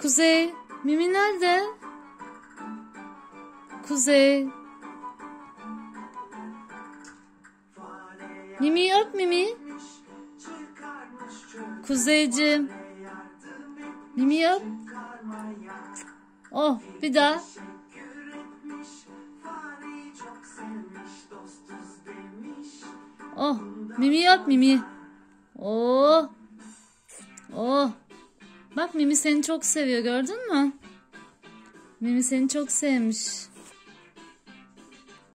Kuzey, Mimi nerede? Kuzey. Mimi öp Mimi. Kuzeycim. Mimi öp. Oh bir daha. Oh Mimi öp Mimi. Oh. Oh. Bak Mimi seni çok seviyor gördün mü? Mimi seni çok sevmiş.